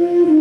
Uhum.